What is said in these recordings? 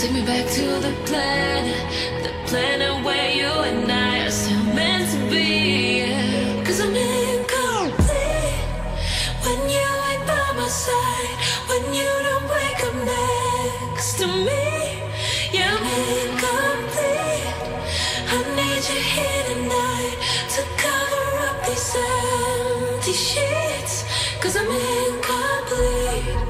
Take me back to the planet, the planet where you and I are still meant to be. Cause I'm incomplete when you ain't by my side, when you don't wake up next to me. Yeah, I'm incomplete. I need you here tonight to cover up these empty sheets. Cause I'm incomplete.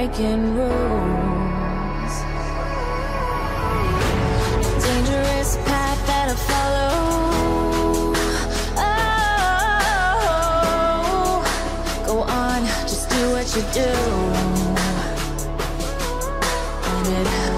Breaking rules. Dangerous path that I follow. Oh, go on, just do what you do. seems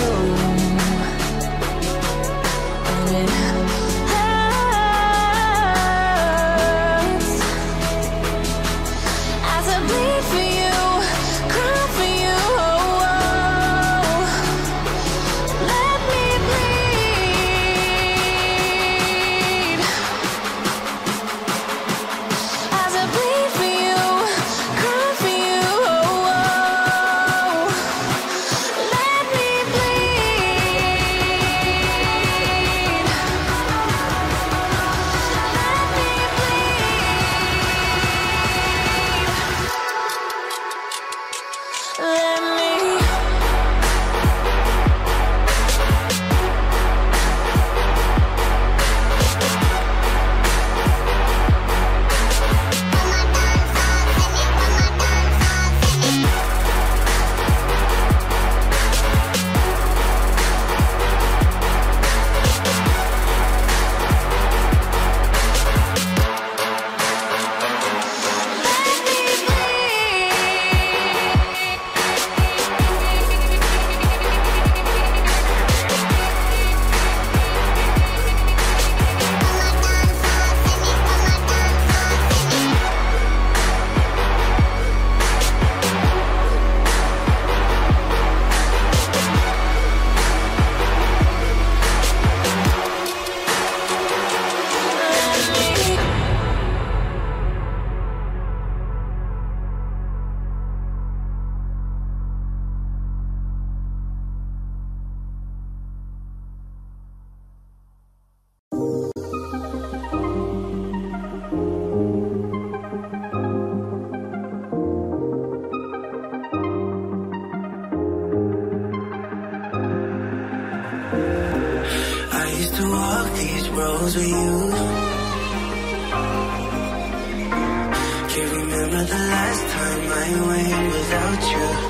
you do roads with you. Can't remember the last time I went without you.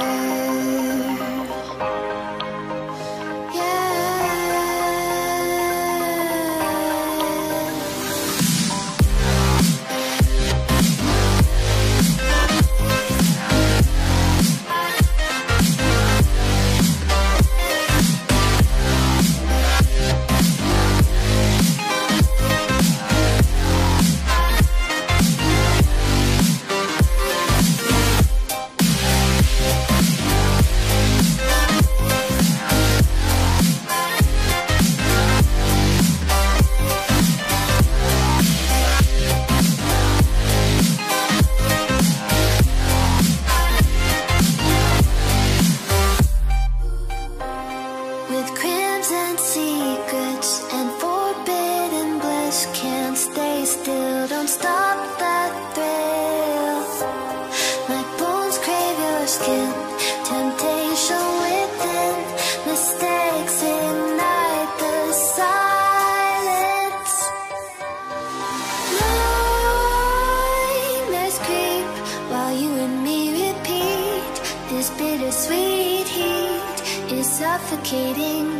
suffocating.